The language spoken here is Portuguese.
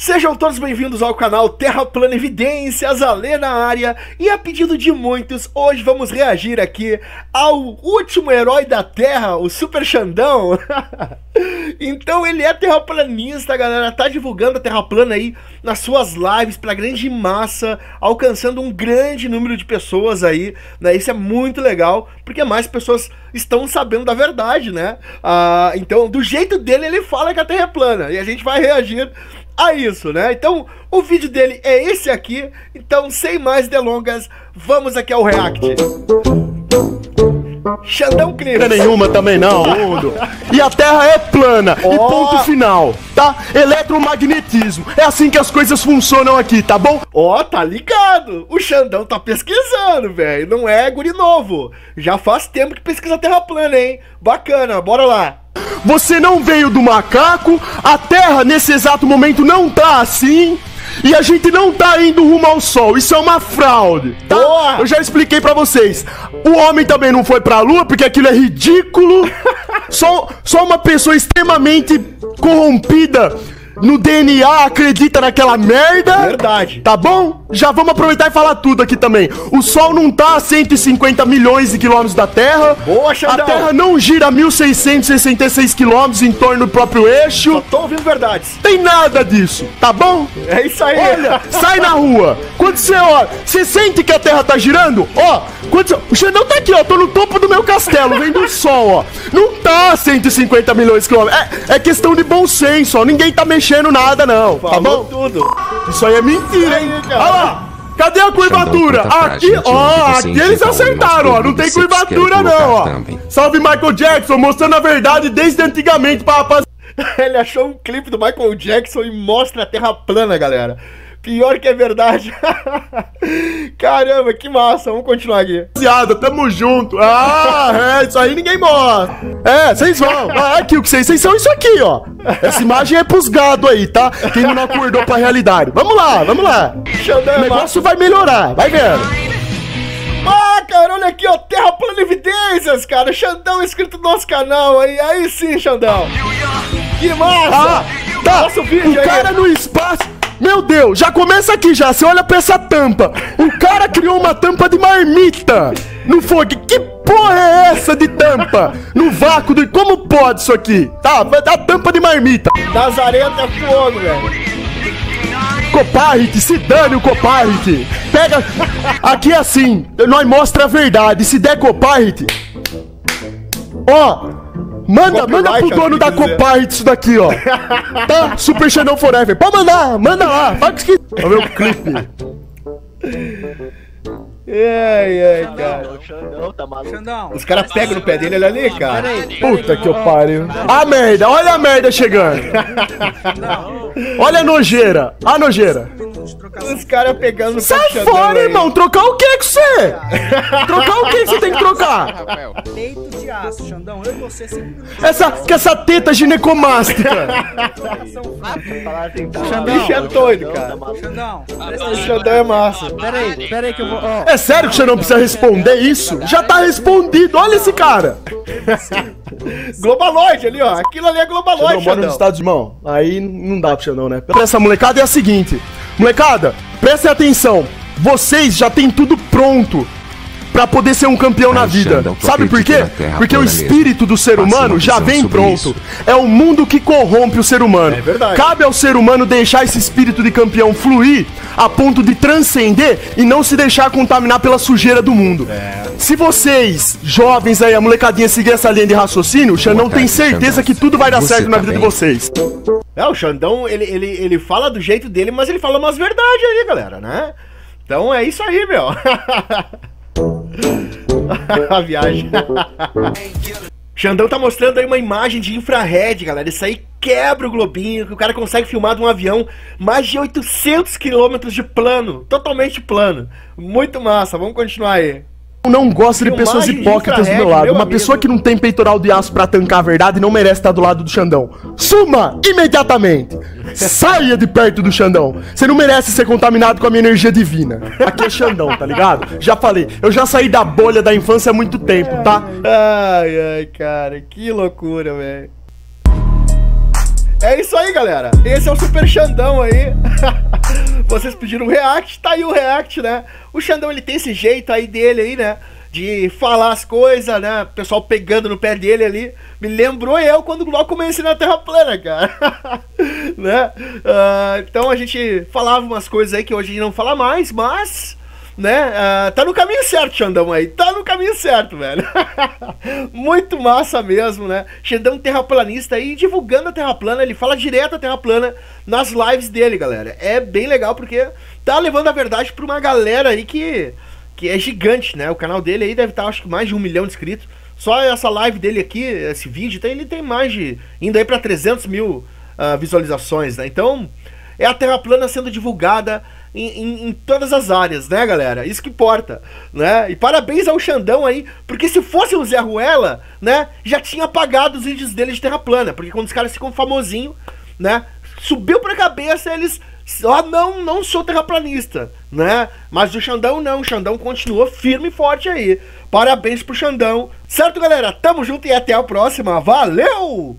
Sejam todos bem-vindos ao canal Terra Plana Evidências, Alê na área, e a pedido de muitos, hoje vamos reagir aqui ao último herói da Terra, o Super Xandão. então ele é terraplanista, galera, tá divulgando a Terra Plana aí nas suas lives pra grande massa, alcançando um grande número de pessoas aí, né? Isso é muito legal, porque mais pessoas estão sabendo da verdade, né? Ah, então, do jeito dele, ele fala que a Terra é plana, e a gente vai reagir a isso, né? Então, o vídeo dele é esse aqui. Então, sem mais delongas, vamos aqui ao react. Xandão Clips. nenhuma também não, mundo. E a Terra é plana. Oh. E ponto final, tá? Eletromagnetismo. É assim que as coisas funcionam aqui, tá bom? Ó, oh, tá ligado. O Xandão tá pesquisando, velho. Não é guri novo. Já faz tempo que pesquisa Terra plana, hein? Bacana, bora lá. Você não veio do macaco, a Terra nesse exato momento não tá assim. E a gente não tá indo rumo ao sol, isso é uma fraude, tá? Boa. Eu já expliquei para vocês. O homem também não foi pra lua porque aquilo é ridículo. só, só uma pessoa extremamente corrompida no DNA acredita naquela merda. Verdade. Tá bom? Já vamos aproveitar e falar tudo aqui também. O Sol não tá a 150 milhões de quilômetros da Terra. Boa, Xandão. A Terra não gira 1666 quilômetros em torno do próprio eixo. Só tô ouvindo verdades. Tem nada disso, tá bom? É isso aí. Olha, sai na rua. Quando você olha, você sente que a Terra tá girando? Ó, quando você... o Xandão tá aqui, ó. Tô no topo do meu castelo, vendo o Sol, ó. Não tá a 150 milhões de quilômetros. É, é questão de bom senso, ó. Ninguém tá mexendo nada, não. Tá Falou tá bom? tudo. Isso aí é mentira, hein? Olha lá. Cadê a curvatura? Aqui, ó, aqui eles acertaram, ó. Não tem curvatura, não, ó. Salve Michael Jackson, mostrando a verdade desde antigamente pra rapaziada. Ele achou um clipe do Michael Jackson e mostra a terra plana, galera. Pior que é verdade. Caramba, que massa. Vamos continuar aqui. Rapaziada, tamo junto. Ah, é, isso aí ninguém mostra. É, vocês vão. Ah, aqui o que vocês, vocês são isso aqui, ó. Essa imagem é pros gado aí, tá? Quem não acordou pra realidade. Vamos lá, vamos lá. O negócio vai melhorar, vai vendo. Ah, cara, olha aqui, ó, Terra Plana Evidências, cara. Xandão inscrito no nosso canal aí. Aí sim, Xandão. Que massa. Ah, tá. Nosso vídeo o aí. cara no espaço. Meu Deus, já começa aqui já. Você olha pra essa tampa. O cara criou uma tampa de marmita no fogo. Que porra é essa de tampa? No vácuo do. Como pode isso aqui? Tá, vai dar tampa de marmita. Nazareta é fogo, velho. Coparrit, se dane o Coparrit. Pega. Aqui é assim. Nós mostra a verdade. Se der Coparrit. Ó, Manda, manda pro dono da Copart isso daqui, ó. Tá? Super Xandão Forever. Pode mandar, manda lá. Faz que. Olha o clipe. Ai, ai, cara. Xandão, tá maluco? Xandão. Os caras pegam no pé dele, olha ali, cara. Puta que eu pariu. A merda, olha a merda chegando. Olha a nojeira, a nojeira. Os caras pegando Sai fora, irmão. Trocar o que com você? trocar o que você tem que trocar? Peito de aço, Xandão. Eu e você sempre. Essa, que essa teta ginecomástica. Xandão. Bicho é doido, cara. Xandão. O Xandão é massa. Peraí, peraí que eu vou. É sério que você não precisa responder isso? Já tá respondido. Olha esse cara. Globaloid ali, ó. Aquilo ali é Globaloid, Xandão. mora nos Estados, irmão. Aí não dá pro Xandão, né? Essa molecada é a seguinte. Molecada, prestem atenção. Vocês já têm tudo pronto para poder ser um campeão na vida. Sabe por quê? Porque o espírito do ser humano já vem pronto. É o mundo que corrompe o ser humano. É verdade. Cabe ao ser humano deixar esse espírito de campeão fluir a ponto de transcender e não se deixar contaminar pela sujeira do mundo. É. Se vocês, jovens aí, a molecadinha, seguir essa linha de raciocínio, o Xandão tem certeza que tudo vai dar certo na vida de vocês. É, o Xandão, ele, ele, ele fala do jeito dele, mas ele fala umas verdades aí, galera, né? Então é isso aí, meu. a viagem. Xandão tá mostrando aí uma imagem de infrared, galera. Isso aí quebra o globinho, que o cara consegue filmar de um avião mais de 800 quilômetros de plano, totalmente plano. Muito massa, vamos continuar aí. Eu não gosto de pessoas hipócritas do meu lado. Meu Uma amigo. pessoa que não tem peitoral de aço para tancar a verdade não merece estar do lado do Xandão. Suma imediatamente! Saia de perto do Xandão. Você não merece ser contaminado com a minha energia divina. Aqui é Xandão, tá ligado? Já falei, eu já saí da bolha da infância há muito tempo, tá? Ai, ai, cara, que loucura, velho. É isso aí, galera. Esse é o Super Xandão aí. Vocês pediram um react, tá aí o react, né? O Xandão, ele tem esse jeito aí dele aí, né? De falar as coisas, né? O pessoal pegando no pé dele ali. Me lembrou eu quando logo comecei na Terra plana, cara. né? Uh, então a gente falava umas coisas aí que hoje a gente não fala mais, mas né? Uh, tá no caminho certo, Xandão aí. Tá no caminho certo, velho. Muito massa mesmo, né? Xandão terraplanista aí divulgando a Terra plana. Ele fala direto a Terra plana nas lives dele, galera. É bem legal porque tá levando a verdade pra uma galera aí que, que é gigante, né? O canal dele aí deve estar, tá, acho que, mais de um milhão de inscritos. Só essa live dele aqui, esse vídeo, ele tem mais de. indo aí pra 300 mil uh, visualizações, né? Então, é a Terra plana sendo divulgada em, em, em, todas as áreas, né, galera? Isso que importa, né? E parabéns ao Xandão aí, porque se fosse o Zé Ruela, né, já tinha apagado os vídeos dele de terra plana, porque quando os caras ficam famosinho, né, subiu pra cabeça, eles só não, não sou terraplanista, né? Mas o Xandão não, o Xandão continua firme e forte aí. Parabéns pro Xandão. Certo, galera? Tamo junto e até a próxima. Valeu!